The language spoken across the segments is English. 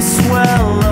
swell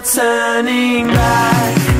turning back.